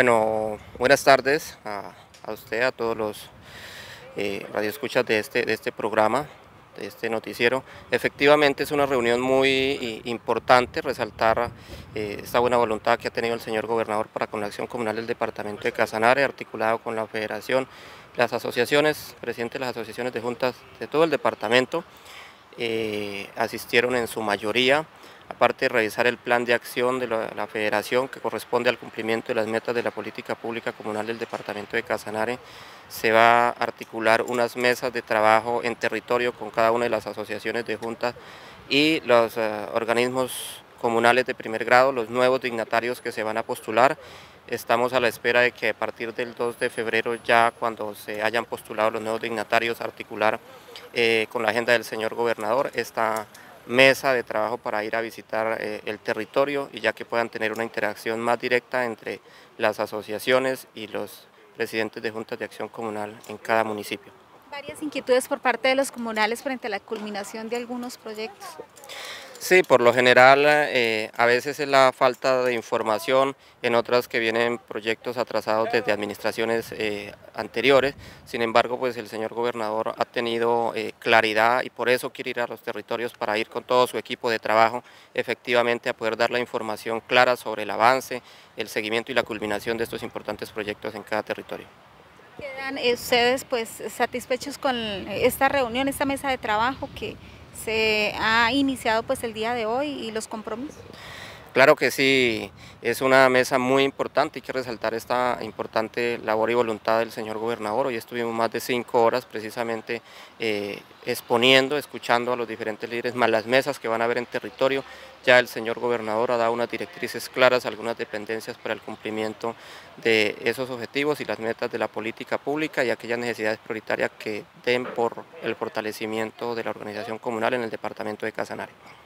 Bueno, buenas tardes a, usted, a todos los eh, radioescuchas de este, de este programa, de este noticiero. Efectivamente es una reunión muy importante resaltar eh, esta buena voluntad que ha tenido el señor gobernador para con la acción comunal del departamento de Casanare, articulado con la federación, las asociaciones, presidentes de las asociaciones de juntas de todo el departamento, eh, asistieron en su mayoría aparte de revisar el plan de acción de la, federación que corresponde al cumplimiento de las metas de la política pública comunal del departamento de Casanare, se va a articular unas mesas de trabajo en territorio con cada una de las asociaciones de juntas y los eh, organismos comunales de primer grado, los nuevos dignatarios que se van a postular. Estamos a la espera de que a partir del 2 de febrero, ya cuando se hayan postulado los nuevos dignatarios, articular eh, con la agenda del señor gobernador esta mesa de trabajo para ir a visitar eh, el territorio y ya que puedan tener una interacción más directa entre las asociaciones y los presidentes de juntas de acción comunal en cada municipio. Varias inquietudes por parte de los comunales frente a la culminación de algunos proyectos. Sí, por lo general eh, a veces es la falta de información, en otras que vienen proyectos atrasados desde administraciones eh, anteriores, sin embargo pues el señor gobernador ha tenido eh, claridad y por eso quiere ir a los territorios para ir con todo su equipo de trabajo efectivamente a poder dar la información clara sobre el avance, el seguimiento y la culminación de estos importantes proyectos en cada territorio. ¿Quedan ustedes pues satisfechos con esta reunión, esta mesa de trabajo que se ha iniciado pues el día de hoy y los compromisos? Claro que sí, es una mesa muy importante, hay que resaltar esta importante labor y voluntad del señor gobernador. Hoy estuvimos más de cinco horas precisamente eh, exponiendo, escuchando a los diferentes líderes, más las mesas que van a haber en territorio. Ya el señor gobernador ha dado unas directrices claras, algunas dependencias para el cumplimiento de esos objetivos y las metas de la política pública y aquellas necesidades prioritarias que den por el fortalecimiento de la organización comunal en el departamento de Casanare.